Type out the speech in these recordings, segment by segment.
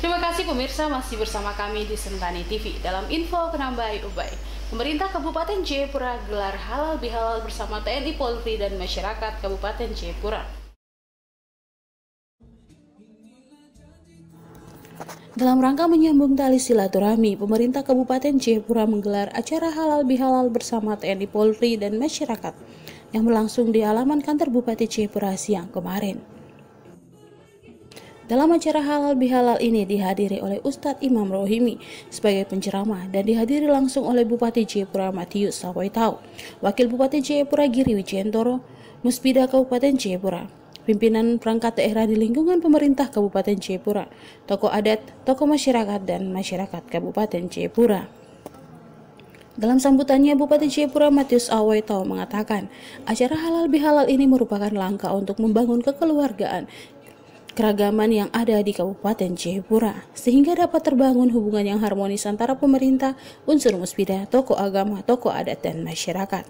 Terima kasih pemirsa masih bersama kami di Sentani TV dalam info Kenambai Ubay. Pemerintah Kabupaten Jayapura gelar halal bihalal bersama TNI Polri dan masyarakat Kabupaten Jayapura. Dalam rangka menyambung tali silaturahmi, pemerintah Kabupaten Jayapura menggelar acara halal bihalal bersama TNI Polri dan masyarakat yang berlangsung di halaman kantor Bupati Jayapura siang kemarin. Dalam acara halal bihalal ini dihadiri oleh Ustadz Imam Rohimi sebagai penceramah dan dihadiri langsung oleh Bupati Jayapura Matius Sawaitau, Wakil Bupati Jayapura Giri Wijentoro, Muspida Kabupaten Jayapura, pimpinan perangkat daerah di lingkungan pemerintah Kabupaten Jayapura, tokoh adat, tokoh masyarakat, dan masyarakat Kabupaten Jayapura. Dalam sambutannya, Bupati Jayapura Matius Awaitau mengatakan, acara halal bihalal ini merupakan langkah untuk membangun kekeluargaan keragaman yang ada di Kabupaten Jayapura, sehingga dapat terbangun hubungan yang harmonis antara pemerintah, unsur muspida, tokoh agama, tokoh adat, dan masyarakat.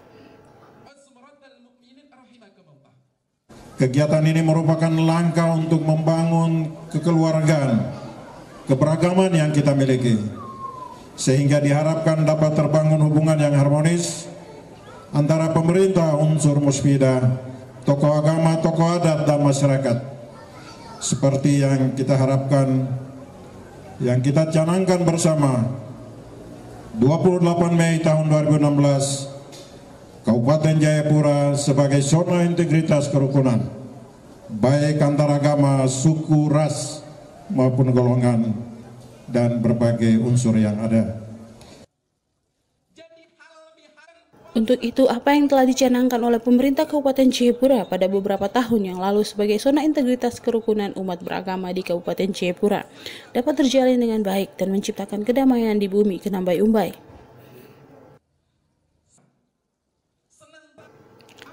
Kegiatan ini merupakan langkah untuk membangun kekeluargaan, keberagaman yang kita miliki, sehingga diharapkan dapat terbangun hubungan yang harmonis antara pemerintah, unsur muspida, tokoh agama, tokoh adat, dan masyarakat seperti yang kita harapkan yang kita canangkan bersama 28 Mei tahun 2016 Kabupaten Jayapura sebagai zona integritas kerukunan baik antar agama, suku, ras maupun golongan dan berbagai unsur yang ada. Untuk itu, apa yang telah dicanangkan oleh pemerintah Kabupaten Jayapura pada beberapa tahun yang lalu sebagai zona integritas kerukunan umat beragama di Kabupaten Jayapura dapat terjalin dengan baik dan menciptakan kedamaian di bumi Kenambai Umbai.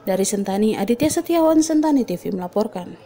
Dari Sentani, Aditya Setiawan Sentani TV melaporkan.